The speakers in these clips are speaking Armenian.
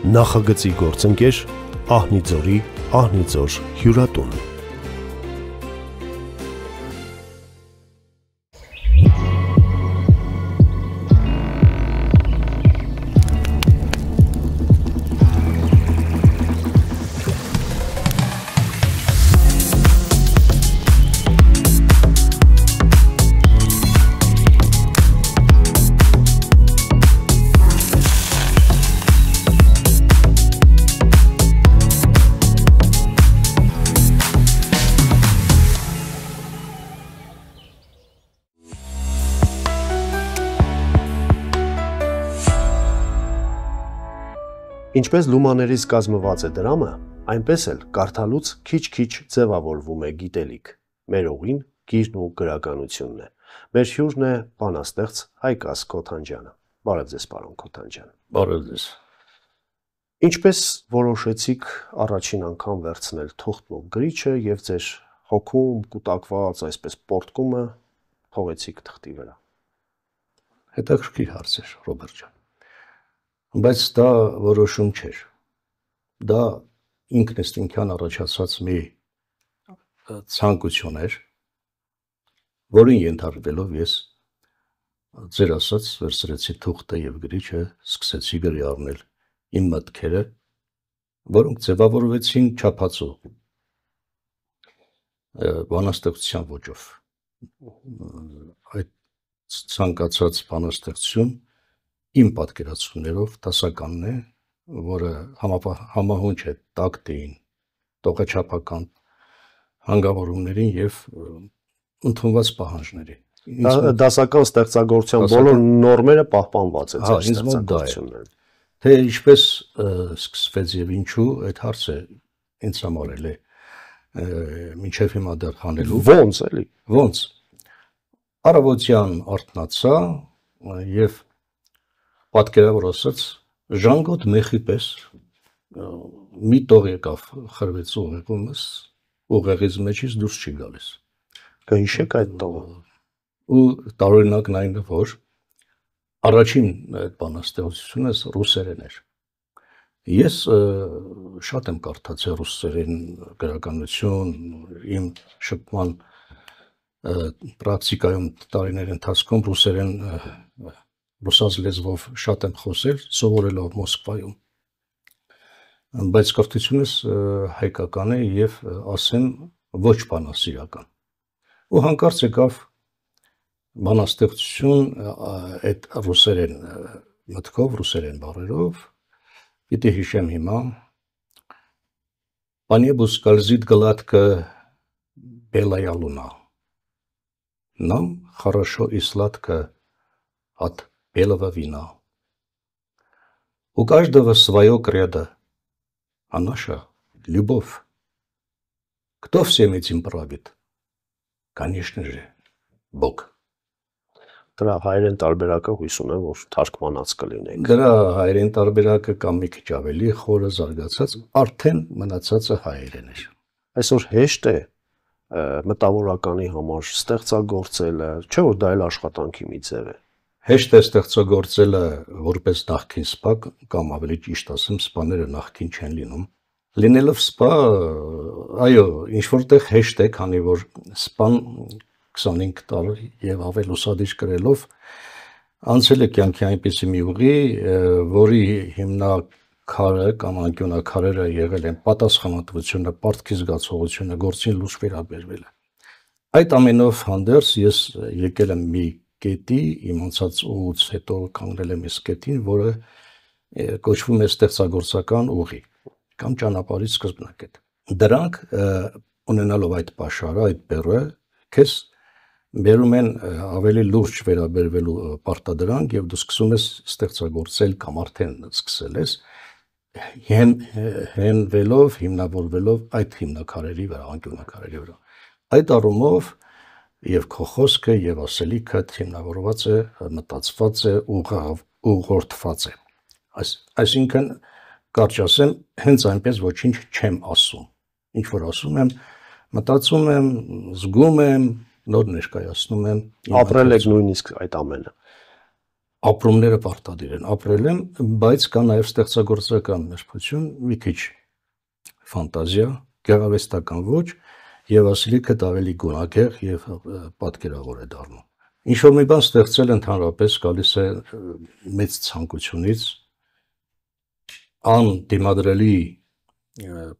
Նախագծի գործընկեր Ահնիձորի Ահնիձոր հյուրատուն Ինչպես լումաներից կազմված է դրամը, այնպես էլ կարդալուց քիչ-քիչ ձևավորվում է գիտելիք։ Մեր օղին գիրն ու գրականությունն է։ Մեր հյուրն է բանաստեղծ Հայկաս Քոթանջյանը։ Բարև ձեզ, պարոն Քոթանջյան։ Բարև ձեզ։ Ինչպես որոշեցիք առաջին անգամ վերցնել թուղթն ու գրիչը եւ ձեր հոգում կուտակված այսպես պորտկումը թողեցիք թղթի վրա։ Հետաքրքիր հարց է, Ռոբերտ ջան բայց դա որոշում չէր։ Դա ինքնըստինքյան առաջացած մի ցանկություն էր, որին ենթարկվելով ես ձեր ասած վերցրեցի թուղթը եւ գրիչը, սկսեցի գրի առնել իմ մտքերը, որոնք ձևավորվեցին չափածո բանաստեղծության ոճով։ Այդ ցանկացած բանաստեղծություն իմ պատկերացումներով դասականն է, որը համահունչ է տակտին, տողաչափական հանգավորումներին եւ ընդունված պահանջներին։ Դասական ստեղծագործության բոլոր նորմերը պահպանված է ձեր ստեղծագործություններում։ Թե ինչպես սկսվեց եւ ինչու այդ հարցը ինձ համար էլ է մինչև հիմա դեռ հանելու։ Ոնց էլի։ Ոնց։ Արավոտյան արտնացա եւ պատկերավոր ասած ժանգոտ մեխի պես մի տող եկավ խրվեց ուղեղումս ուղեղից մեջից դուրս չի գալիս կհիշեք այդ տողը ու տարօրինակն այն որ առաջին այդ բանաստեղծությունը ռուսերեն էր ես շատ եմ կարդացել ռուսերեն գրականություն իմ շփման պրակտիկայում տարիների ընթացքում ռուսերեն ռուսաց լեզվով շատ եմ խոսել, սովորելով Մոսկվայում։ Բայց կրթությունս հայկական է եւ ասեմ ոչ բանասիրական։ Ու հանկարծ եկավ բանաստեղծություն այդ ռուսերեն մտքով, ռուսերեն բառերով, պիտի հիշեմ հիմա По небу скользит гладко белая луна. Нам хорошо и сладко от белого вина. У каждого свое кредо, а наша – любовь. Кто всем этим правит? Конечно же, Бог. Դրա հայերեն տարբերակը հույս ունեմ, որ թարգմանած կլինենք։ Դրա հայերեն տարբերակը կամ մի քիչ ավելի խորը զարգացած, արդեն մնացածը հայերեն է։ Այսօր հեշտ է մտավորականի համար ստեղծագործելը, չէ՞ որ դա էլ աշխատանքի մի ձև է հեշտ է ստեղծագործելը որպես նախքին սպա կամ ավելի ճիշտ ասեմ սպաները նախքին չեն լինում լինելով սպա այո ինչ որտեղ հեշտ է քանի որ սպան 25 տարի եւ ավել ուսադիչ գրելով անցել է կյանքի այնպիսի մի ուղի որի հիմնակարը կամ անկյունակարերը եղել են պատասխանատվությունը, պարտքի զգացողությունը, գործին լուրջ վերաբերվելը։ Այդ ամենով հանդերձ ես եկել եմ մի կետի, իմ անցած ուղուց հետո կանգնել եմ այս կետին, որը կոչվում է ստեղծագործական ուղի կամ ճանապարհի սկզբնակետ։ Դրանք ունենալով այդ pašարը, այդ բեռը, քեզ բերում են ավելի լուրջ վերաբերվելու պարտադրանք եւ դու սկսում ես ստեղծագործել կամ արդեն սկսել ես հեն հենվելով, հիմնավորվելով այդ հիմնակարերի վրա, անկյունակարերի վրա։ Այդ առումով եւ քո խոսքը եւ ասելիքը հիմնավորված է, մտածված է, ուղղավ, ուղղորդված է։ Այս այսինքն կարճ ասեմ, հենց այնպես ոչինչ չեմ ասում։ Ինչ որ ասում եմ, մտածում եմ, զգում եմ, նոր ներկայացնում եմ։ Ապրել եք նույնիսկ այդ ամենը։ ապրումները պարտադիր են։ Ապրել եմ, բայց կա նաև ստեղծագործական ներբություն, մի քիչ ֆանտազիա, գեղարվեստական ոչ, եւ ասելիքը ավելի գունագեղ եւ պատկերավոր է դառնում։ Ինչ որ մի բան ստեղծել ընդհանրապես գալիս է մեծ ցանկությունից ան դիմադրելի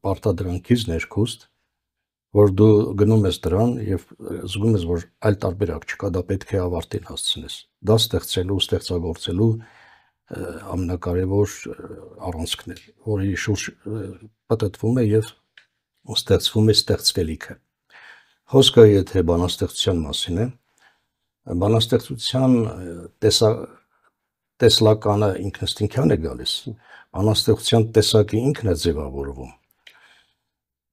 պարտադրանքից ներքուստ որ դու գնում ես դրան եւ զգում ես որ այլ տարբերակ չկա դա պետք է ավարտին հասցնես դա ստեղծելու ստեղծագործելու ամենակարևոր առանցքն է որի շուրջ պատտվում է եւ ստեղծվում է ստեղծվելիքը հոսքը եթե բանաստեղծության մասին է բանաստեղծության տեսա տեսլականը ինքնստինքյան է գալիս բանաստեղծության տեսակի ինքն է ձևավորվում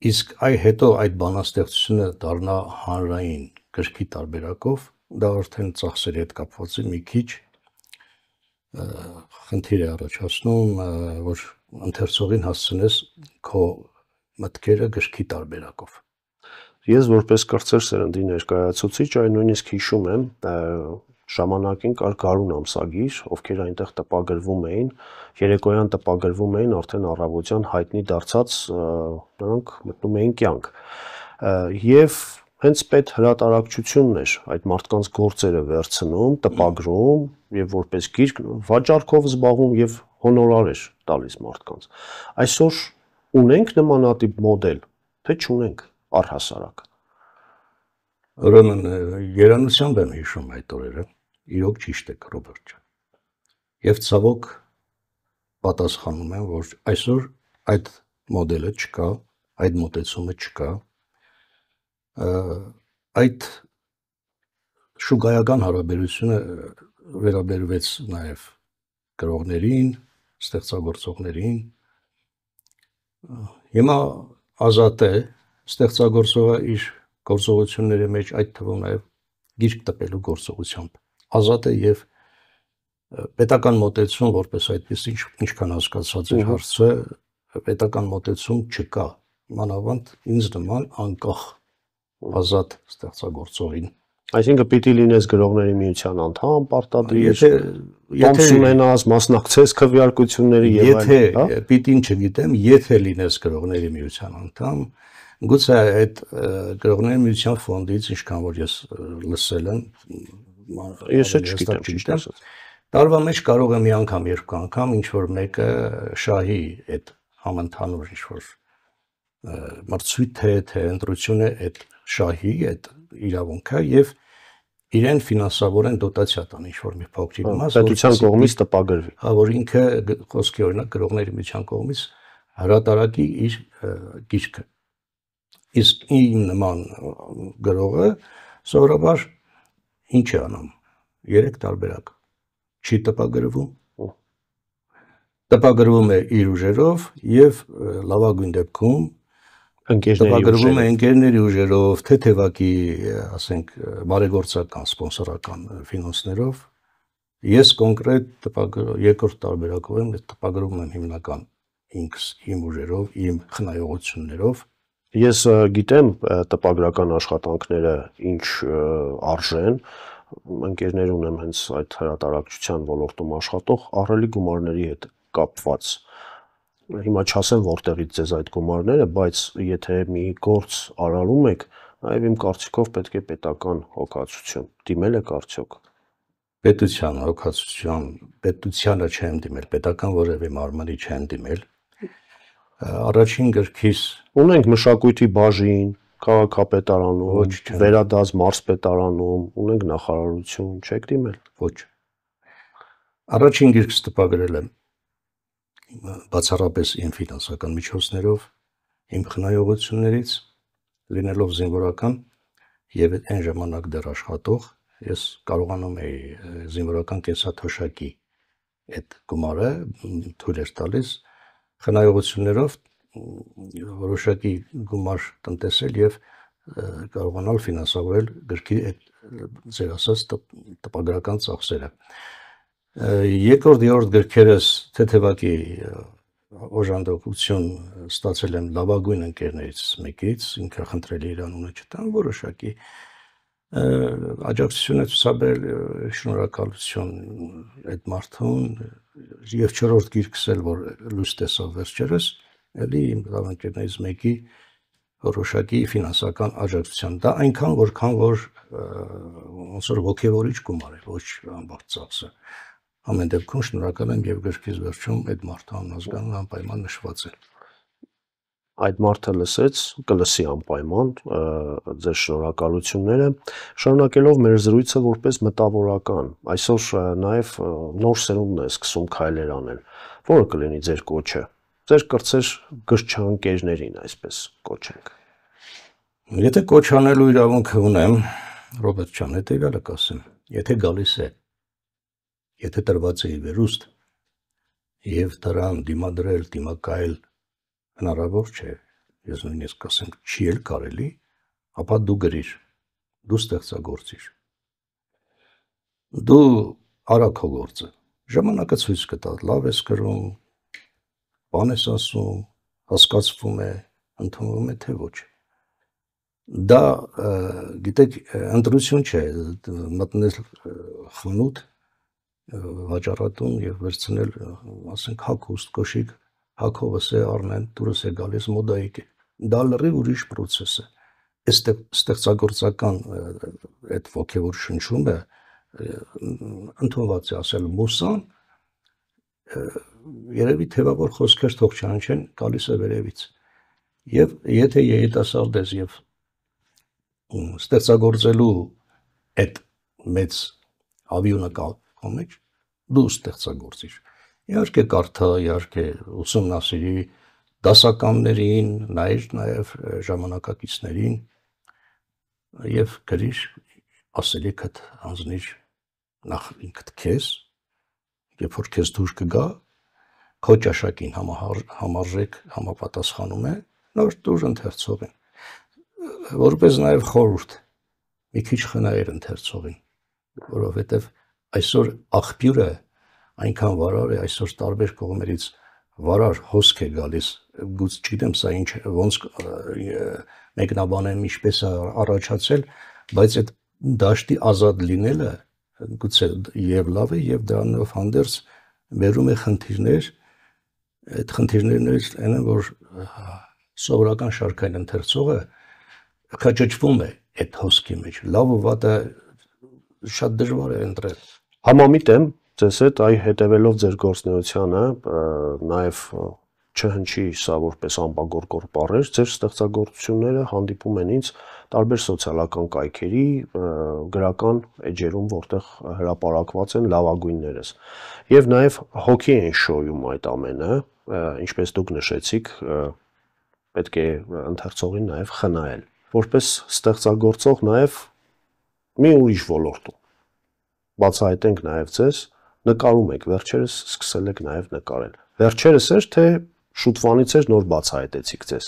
Իսկ այ հետո այդ բանաստեղծությունը դառնա հանրային գրքի տարբերակով, դա արդեն ծախսերի հետ կապված է մի քիչ խնդիր է առաջացնում, որ ընթերցողին հասցնես քո մտքերը գրքի տարբերակով։ Ես որպես կրծեր սերնդի ներկայացուցիչ այն նույնիսկ հիշում եմ ժամանակին կար Գարուն ամսագիր, ովքեր այնտեղ տպագրվում էին, երեկոյան տպագրվում էին արդեն առավոտյան հայտնի դարձած նրանք մտնում էին կյանք։ Եվ հենց պետ հրատարակչությունն էր այդ մարդկանց գործերը վերցնում, տպագրում եւ որպես գիրք վաճառքով զբաղվում եւ հոնորար էր տալիս մարդկանց։ Այսօր ունենք նմանատիպ մոդել, թե չունենք առհասարակ։ Ուրեմն երանությամբ եմ հիշում այդ օրերը իրոք ճիշտ եք Ռոբերտ ջան։ Եվ ցավոք պատասխանում եմ, որ այսօր այդ մոդելը չկա, այդ մոտեցումը չկա։ Այդ շուգայական հարաբերությունը վերաբերվեց նաև գրողներին, ստեղծագործողներին։ Հիմա ազատ է ստեղծագործողը իր գործողությունների մեջ այդ թվում նաև գիրք տպելու գործողությամբ ազատ է եւ պետական մոտեցում որպես այդպես ինչ ինչքան հասկացած է հարցը պետական մոտեցում չկա մանավանդ ինձ նման անկախ ազատ ստեղծագործողին Այսինքն պիտի լինես գրողների միության անդամ, պարտադիր, եթե եթե ունենաս մասնակցես քվեարկությունների եւ այլն, եթե հա? պիտին չգիտեմ, եթե լինես գրողների միության անդամ, գուցե այդ գրողների միության ֆոնդից ինչքան որ ես լսել եմ, Ես էլ չգիտեմ ճիշտ ասած։ Տարվա մեջ կարող է մի անգամ, երկու անգամ ինչ որ մեկը շահի այդ համընդհանուր ինչ որ մրցույթ է, թե ընտրությունը այդ շահի այդ իրավունքը եւ իրեն ֆինանսավորեն դոտացիա տան ինչ որ մի փոքրիկ մաս պետության կողմից տպագրվի։ Հա որ ինքը խոսքի օրինակ գրողների միջան կողմից հրատարակի իր գիրքը։ Իսկ իմ նման գրողը սովորաբար Ինչ է անում։ Երեք տարբերակ։ Չի տպագրվում։ Տպագրվում է իր ուժերով եւ լավագույն դեպքում ընկերների տպագրվում է ընկերների ուժերով, թեթևակի, ասենք, բարեգործական, սպոնսորական ֆինանսներով։ Ես կոնկրետ տպագր երկրորդ տարբերակով եմ, տպագրում եմ հիմնական ինքս իմ ուժերով, իմ խնայողություններով Ես գիտեմ տպագրական աշխատանքները ինչ արժեն, ընկերներ ունեմ հենց այդ հրատարակչության ոլորտում աշխատող ահռելի գումարների հետ կապված։ Հիմա չասեմ որտեղից ձեզ այդ գումարները, բայց եթե մի գործ արարում եք, նաև իմ կարծիքով պետք է պետական հոգացություն։ Դիմել եք արդյոք պետության հոգացության, պետությանը չեմ դիմել, պետական որևէ մարմնի չեմ դիմել, առաջին գրքիս ունենք մշակույթի բաժին, քաղաքապետարանում, վերադազ մարզպետարանում, ունենք նախարարություն, չեք դիմել։ Ոչ։ Առաջին գիրքս տպագրել եմ բացառապես իմ ֆինանսական միջոցներով, իմ խնայողություններից, լինելով զինվորական եւ այն ժամանակ դեռ աշխատող, ես կարողանում էի զինվորական կեսաթոշակի այդ գումարը թույլ էր տալիս խնայողություններով որոշակի գումար տնտեսել եւ կարողանալ ֆինանսավորել գրքի այդ ձեր ասած տպագրական ծախսերը։ Երկրորդ երրորդ գրքերս թեթևակի օժանդակություն ստացել եմ լավագույն ընկերներից մեկից, ինքը խնդրել է իր անունը չտան, որոշակի աջակցություն է ցուցաբերել շնորհակալություն այդ մարդուն եւ չորրորդ գիրքս էլ որ լույս տեսավ վերջերս էլի իմ գավանքերներից մեկի որոշակի ֆինանսական աջակցության դա այնքան որքան որ ոնց որ ողջևորիչ գումար է ոչ ամբողջ ծախսը ամեն դեպքում շնորհակալ եմ եւ գրքից վերջում այդ մարդու անազգանուն անպայման նշված է այդ մարդը լսեց, կլսի անպայման ձեր շնորհակալությունները, շարունակելով մեր զրույցը որպես մտավորական։ Այսօր նաև նոր սերունդն է սկսում քայլեր անել, որը կլինի ձեր կոչը։ Ձեր կրծեր գրչանկերներին, այսպես կոչենք։ Եթե կոչ անելու իրավունքը ունեմ, Ռոբերտ ջան, հետո իրավը կասեմ, եթե գալիս է, եթե տրված է վերուստ եւ դրան դիմադրել, դիմակայել հնարավոր չէ, ես նույնիսկ կասեմ, չի էլ կարելի, ապա դու գրիր, դու ստեղծագործիր։ Դու արա քո գործը։ Ժամանակը ցույց կտա, լավ ես գրում, բան ես ասում, հասկացվում է, ընդունվում է թե ոչ։ Դա գիտեք, ընտրություն չէ, մտնել խանութ վաճառատուն եւ վերցնել, ասենք, հագուստ, կոշիկ հակովս է առնեն, դուրս է գալիս մոդայիկ Դա լրիվ ուրիշ process է։ Այս ստեղծագործական այդ ոգևոր շնչումը ընդունված է ասել մուսան երևի թևավոր խոսքեր թող չանչեն գալիս է վերևից եւ եթե երիտասարդ ես եւ ստեղծագործելու այդ մեծ ավիոնը կա մեջ դու ստեղծագործիր Իհարկե կարդա, իհարկե ուսումնասիրի դասականներին, նայր նաև ժամանակակիցներին եւ գրիր ասելիքդ անձնիր նախ ինքդ քեզ, երբ որ քեզ դուր կգա, քո ճաշակին համարժեք համապատասխանում է, նոր դուր ընթերցողին։ Որպես նաև խորուրդ մի քիչ խնայեր ընթերցողին, որովհետև այսօր աղբյուրը այնքան վարար է այսօր տարբեր կողմերից վարար հոսք է գալիս գուց չգիտեմ սա ինչ ոնց մեկնաբանեմ ինչպես է առաջացել բայց այդ դաշտի ազատ լինելը գուցե եւ լավ է եւ դրանով հանդերձ վերում է խնդիրներ այդ խնդիրներից այն են որ սովորական շարքային ընթերցողը քաճճվում է այդ հոսքի մեջ լավը վատը շատ դժվար է ընտրել համամիտ եմ ձեզ հետ այ հետևելով ձեր գործնեությանը նաև չհնչի սա որպես ամբագորգոր բառեր, ձեր ստեղծագործությունները հանդիպում են ինձ տարբեր սոցիալական կայքերի գրական էջերում, որտեղ հրապարակված են լավագույններս։ Եվ նաև հոգի են շոյում այդ ամենը, ինչպես դուք նշեցիք, պետք է ընթերցողին նաև խնայել։ Որպես ստեղծագործող նաև մի ուրիշ ոլորտում բացահայտենք նաև ձեզ նկարում եք, վերջերս սկսել եք նաև նկարել։ Վերջերս էր թե շուտվանից էր նոր բացահայտեցիք ձեզ։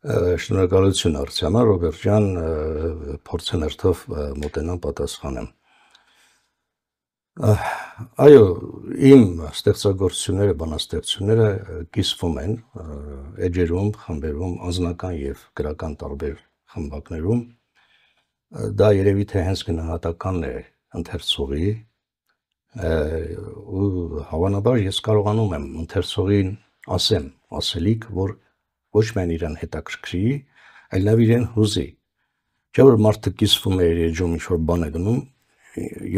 Շնորհակալություն Արցյանը Ռոբերտ ջան, փորձեներթով մոտենամ պատասխանեմ։ Այո, իմ ստեղծագործությունները, բանաստեղծությունները կիսվում են էջերում, խմբերում, անձնական եւ գրական տարբեր խմբակներում։ Դա երևի թե հենց գնահատականն է ընթերցողի ու հավանաբար ես կարողանում եմ ընթերցողին ասեմ, ասելիք, որ ոչ միայն իրան հետաքրքրի, այլ նաև իրեն հուզի։ Չէ՞ որ մարդը կիսվում է իր էջում ինչ որ բան է գնում,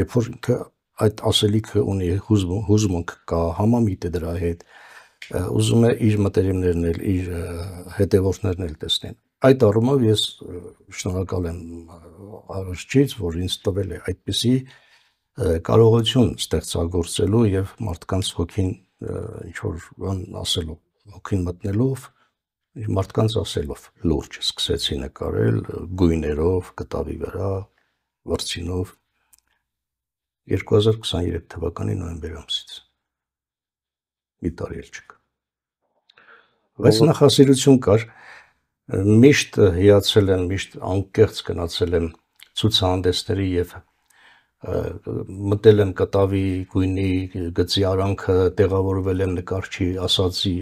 երբ որ ինքը այդ ասելիքը ունի հուզում, հուզմունք կա, համամիտ է դրա հետ, ուզում է իր մտերիմներն էլ, իր հետևորդներն էլ տեսնեն։ Այդ առումով ես շնորհակալ եմ առաջից, որ ինձ տվել է այդպիսի կարողություն ստեղծագործելու եւ մարդկանց հոգին ինչ որ բան ասելով, հոգին մտնելով մարդկանց ասելով լուրջ սկսեցի նկարել գույներով, կտավի վրա, վրցինով 2023 թվականի նոյեմբեր ամսից։ Մի տարի էլ չկա։ Բայց նախասիրություն կար, միշտ հիացել եմ, միշտ անկեղծ գնացել եմ ցուցահանդեսների եւ մտել եմ կտավի գույնի գծի արանքը տեղավորվել եմ նկարչի ասացի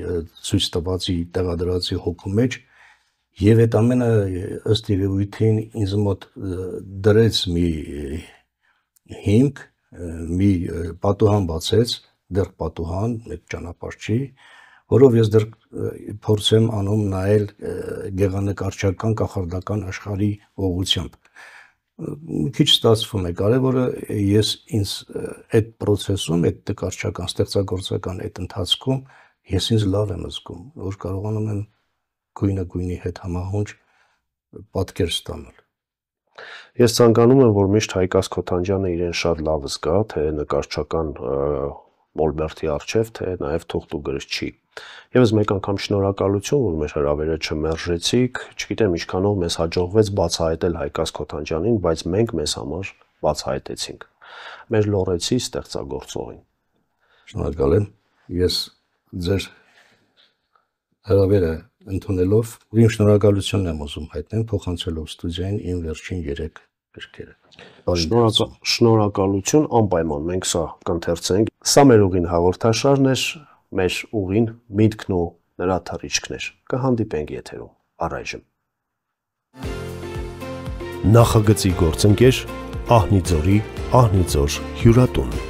ցույց տվածի տեղադրածի հոգու մեջ Եվ այդ ամենը ըստ երևույթին ինձ մոտ դրեց մի հիմք, մի պատուհան բացեց, դեռ պատուհան, այդ ճանապարհ չի, որով ես դեռ փորձեմ անում նայել գեղանկարչական կախարդական աշխարհի ուղությամբ մի քիչ ստացվում է կարևորը ես ինձ այդ process-ում այդ նկարչական ստեղծագործական այդ ընթացքում ես ինձ լավ եմ զգում որ կարողանում եմ գույնը գույնի հետ համահունչ պատկեր ստանալ Ես ցանկանում եմ, որ միշտ Հայկաս Քոթանջյանը իրեն շատ լավ զգա, թե նկարչական մոլբերտի արչև, թե նաև թուղթու գրչի։ Եվս մեկ անգամ շնորհակալություն, որ մեր հրավերը չմերժեցիք։ Չգիտեմ ինչքանով մեզ հաջողվեց բացահայտել Հայկաս Քոթանջյանին, բայց մենք մեզ համար բացահայտեցինք։ Մեր լորեցի ստեղծագործողին։ Շնորհակալ եմ։ Ես ձեր հրավերը ընդունելով իմ շնորհակալությունն եմ ուզում հայտնել փոխանցելով ստուդիային իմ վերջին 3 գրքերը։ Շնորհակալություն անպայման մենք սա կընթերցենք։ Սա մեր ուղին հաղորդաշարն էր, մեր ուղին միտքն ու նրա թռիչքն էր։ Կհանդիպենք եթերում առայժմ։ Նախագծի գործընկեր Ահնիձորի Ահնիձոր հյուրատուն